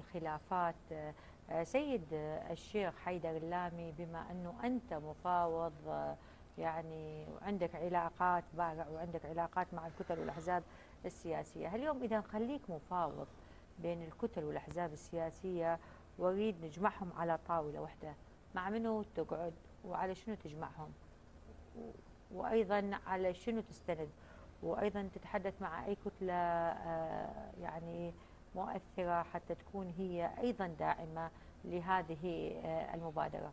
الخلافات. آه، سيد الشيخ حيدر اللامي بما أنه أنت مفاوض آه، يعني وعندك علاقات بارع وعندك علاقات مع الكتل والأحزاب السياسية اليوم إذا خليك مفاوض بين الكتل والأحزاب السياسية وأريد نجمعهم على طاولة واحدة مع منو تقعد وعلى شنو تجمعهم؟ وأيضا على شنو تستند؟ وأيضا تتحدث مع أي كتلة آه، يعني مؤثرة حتى تكون هي أيضا داعمة لهذه آه، المبادرة.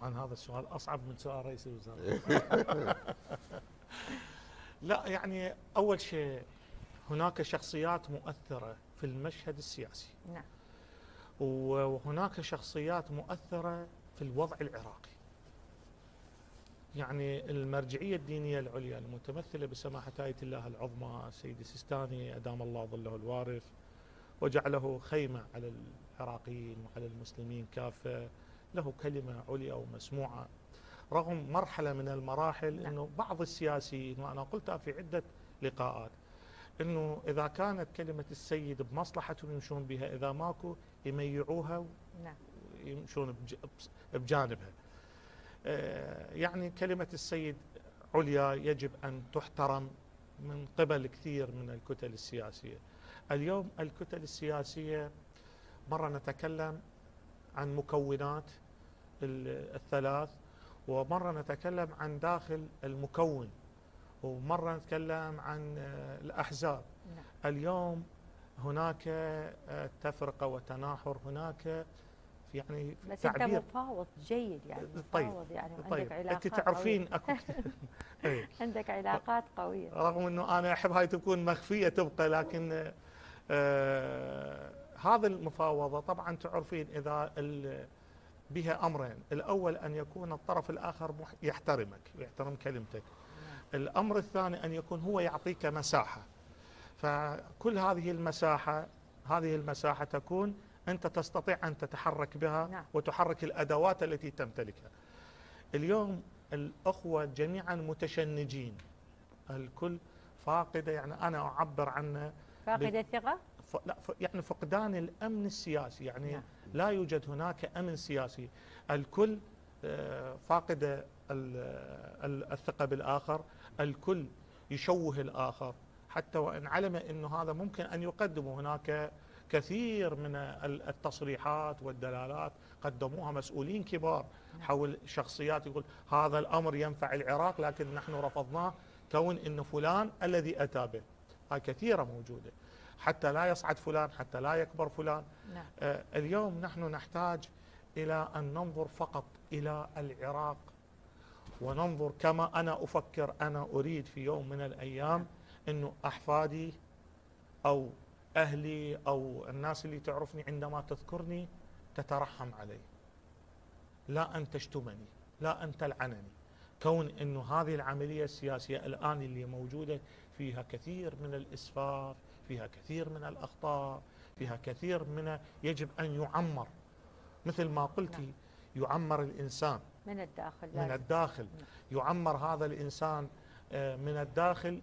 طبعا هذا السؤال أصعب من سؤال رئيس الوزراء. لا يعني أول شيء هناك شخصيات مؤثرة في المشهد السياسي. نعم. وهناك شخصيات مؤثرة في الوضع العراقي. يعني المرجعية الدينية العليا المتمثلة بسماحة آية الله العظمى سيدي السيستاني أدام الله ظله الوارث وجعله خيمة على العراقيين وعلى المسلمين كافة له كلمة عليا ومسموعة رغم مرحلة من المراحل نعم. أنه بعض السياسيين وأنا قلتها في عدة لقاءات أنه إذا كانت كلمة السيد بمصلحة يمشون بها إذا ماكو يميعوها نعم. يمشون بجانبها آه، يعني كلمة السيد عليا يجب أن تحترم من قبل كثير من الكتل السياسية اليوم الكتل السياسية مرة نتكلم عن مكونات الثلاث ومرة نتكلم عن داخل المكون ومرة نتكلم عن الأحزاب نعم. اليوم هناك تفرقة وتناحر هناك يعني بس تعبير انت مفاوض جيد يعني طيب. مفاوض طيب يعني طيب. عندك علاقات انت تعرفين اكو عندك علاقات قوية رغم إنه أنا أحب هاي تكون مخفية تبقى لكن آه هذه المفاوضة طبعا تعرفين إذا بها أمرين. الأول أن يكون الطرف الآخر يحترمك ويحترم كلمتك. الأمر الثاني أن يكون هو يعطيك مساحة. فكل هذه المساحة هذه المساحة تكون أنت تستطيع أن تتحرك بها نعم. وتحرك الأدوات التي تمتلكها. اليوم الأخوة جميعا متشنجين. الكل فاقدة يعني أنا أعبر عنه فاقد الثقة؟ لا يعني فقدان الأمن السياسي يعني نعم. لا يوجد هناك أمن سياسي الكل آه، فاقد الثقة بالآخر الكل يشوه الآخر حتى وإن علم إنه هذا ممكن أن يقدم هناك كثير من التصريحات والدلالات قدموها مسؤولين كبار نعم. حول شخصيات يقول هذا الأمر ينفع العراق لكن نحن رفضناه كون انه فلان الذي أتى به هاي كثيرة موجودة. حتى لا يصعد فلان حتى لا يكبر فلان. نعم. آه اليوم نحن نحتاج إلى أن ننظر فقط إلى العراق وننظر كما أنا أفكر أنا أريد في يوم من الأيام أنه أحفادي أو أهلي أو الناس اللي تعرفني عندما تذكرني تترحم علي. لا أن تشتمني لا أن تلعنني. كون أنه هذه العملية السياسية الآن اللي موجودة فيها كثير من الإسفاف فيها كثير من الأخطاء فيها كثير من يجب أن يعمر. مثل ما قلت نعم. يعمر الإنسان من الداخل من الداخل. نعم. يعمر هذا الإنسان آه، من الداخل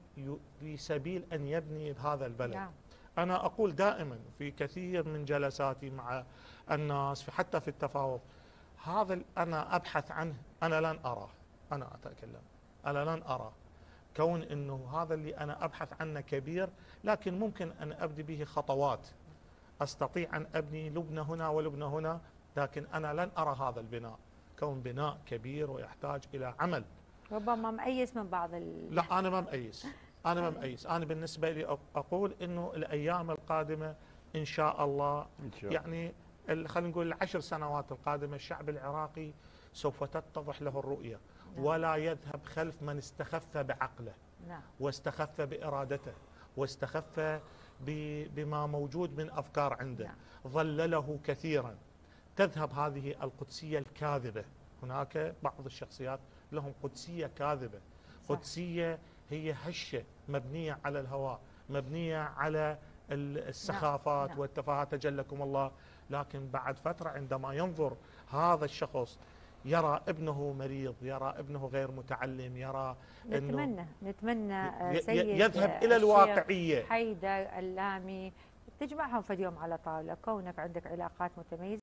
في سبيل أن يبني هذا البلد. نعم. أنا أقول دائما في كثير من جلساتي مع الناس حتى في التفاوض هذا أنا أبحث عنه أنا لن أراه. أنا أتكلم. أنا لن أراه. كون أنه هذا اللي أنا أبحث عنه كبير لكن ممكن أن أبدي به خطوات. أستطيع أن أبني لبنة هنا ولبنة هنا لكن أنا لن أرى هذا البناء. كون بناء كبير ويحتاج إلى عمل. ربما مأيس من بعض ال... لا أنا ما مأيس. أنا ما مأيس. أنا بالنسبة لي أقول أنه الأيام القادمة إن شاء الله إن شاء يعني خلينا نقول العشر سنوات القادمة الشعب العراقي سوف تتضح له الرؤية. نعم. ولا يذهب خلف من استخف بعقله نعم. واستخف بإرادته واستخف بما موجود من أفكار عنده نعم. ظلله كثيرا تذهب هذه القدسية الكاذبة هناك بعض الشخصيات لهم قدسية كاذبة صح. قدسية هي هشة مبنية على الهواء مبنية على السخافات نعم. والتفاهات تجلكم الله لكن بعد فترة عندما ينظر هذا الشخص يرى ابنه مريض يرى ابنه غير متعلم يرى نتمنى نتمنى سيد يذهب إلى الواقعية. حيدر اللامي. تجمعهم في اليوم على طاولة كونك عندك علاقات متميزة.